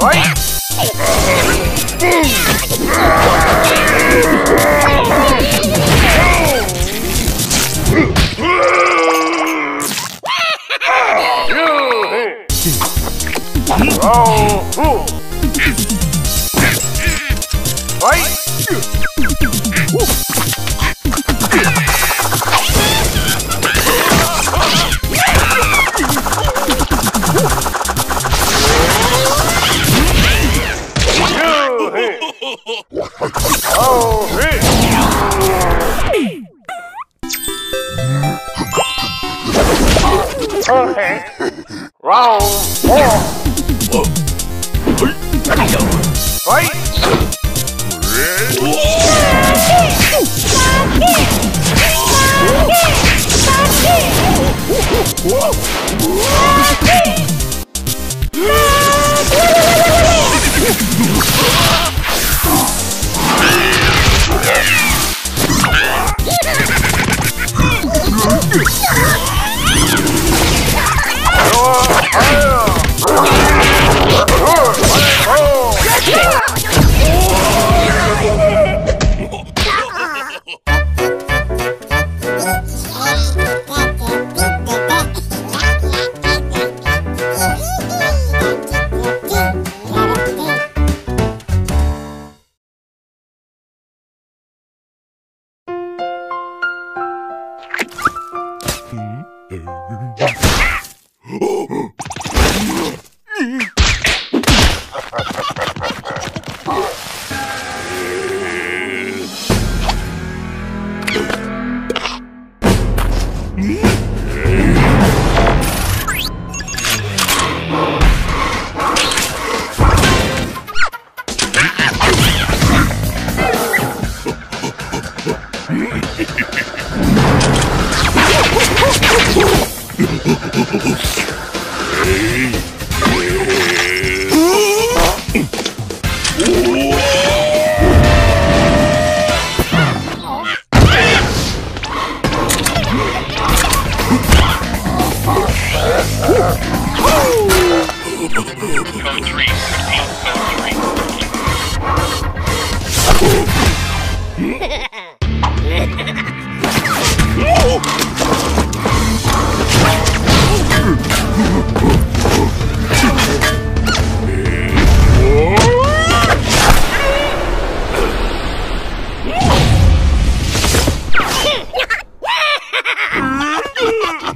Oi?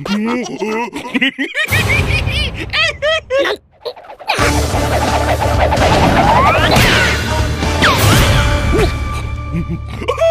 Oh!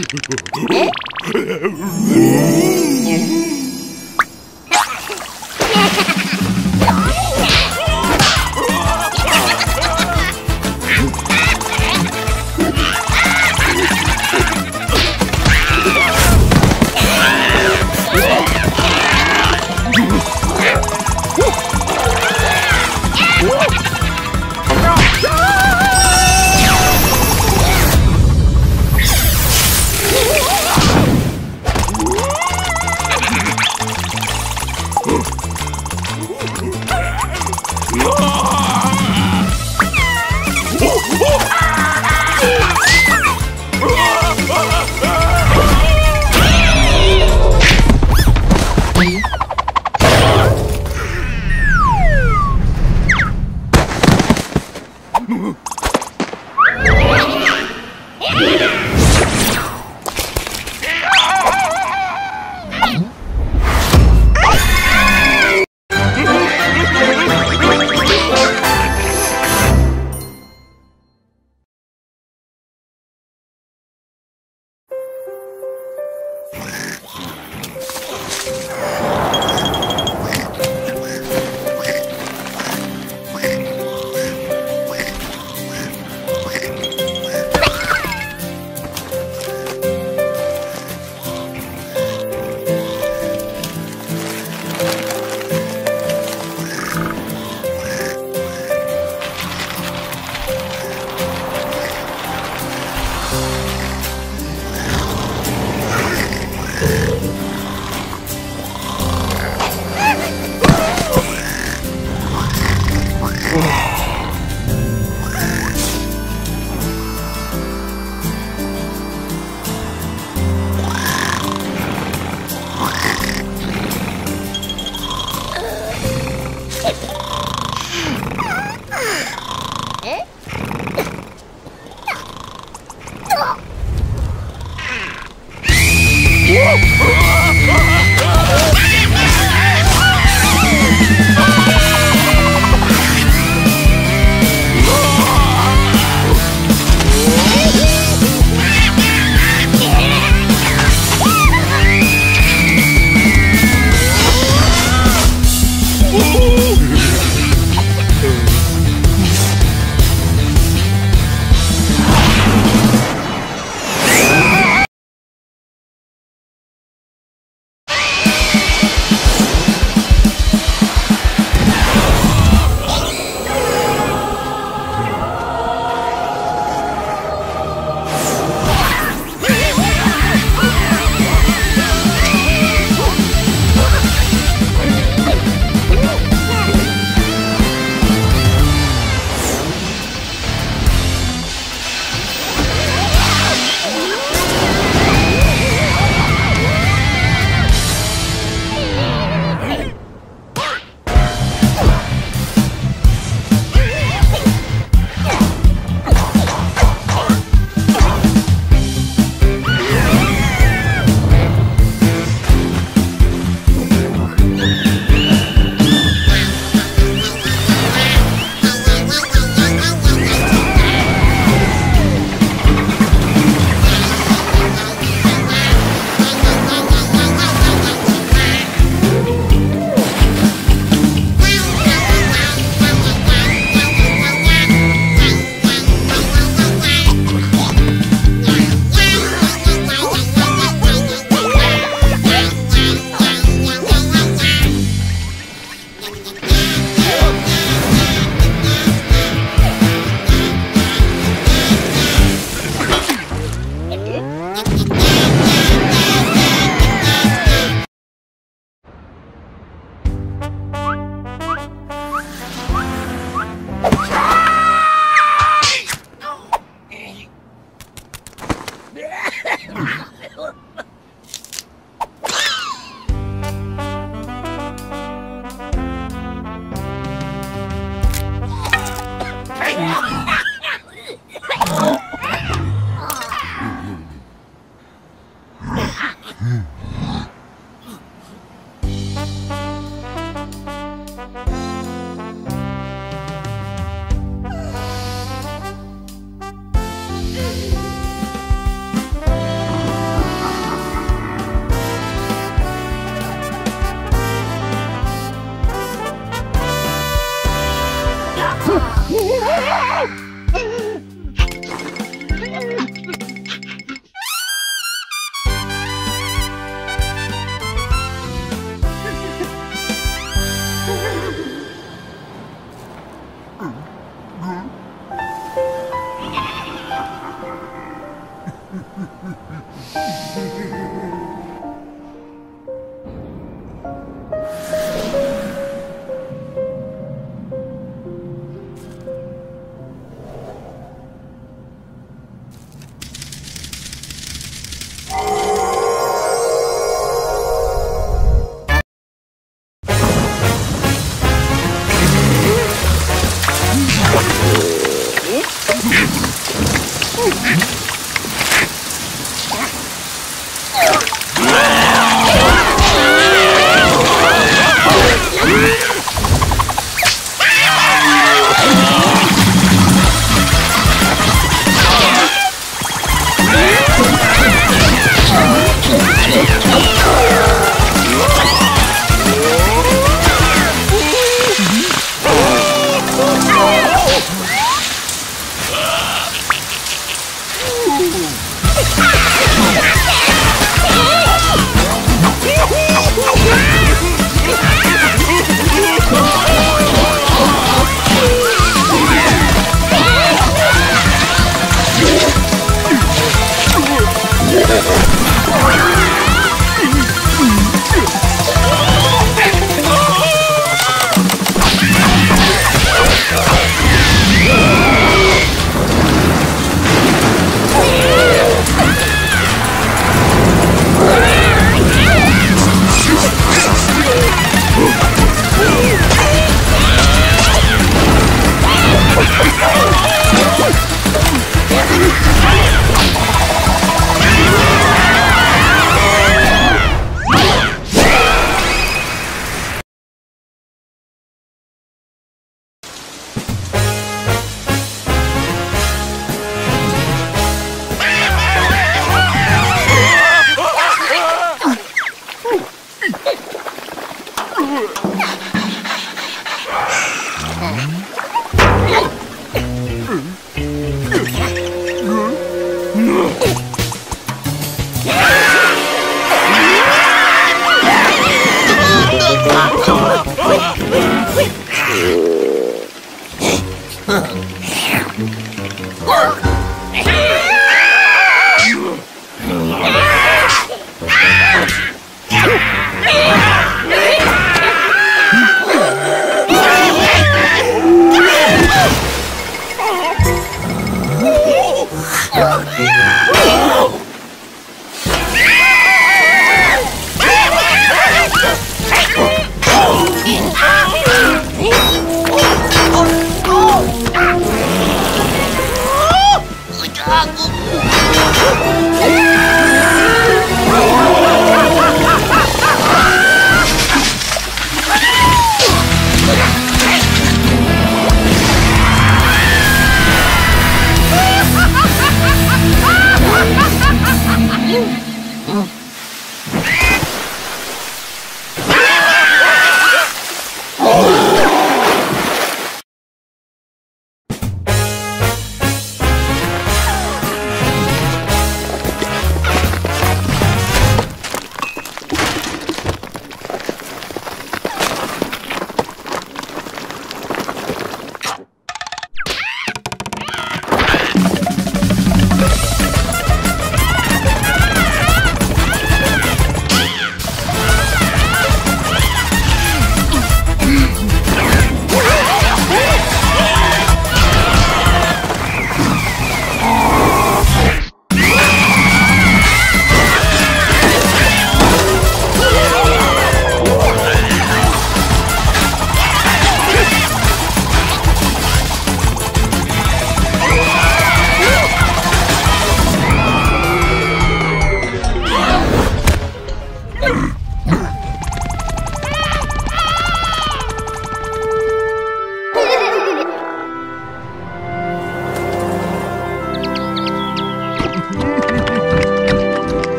Hum.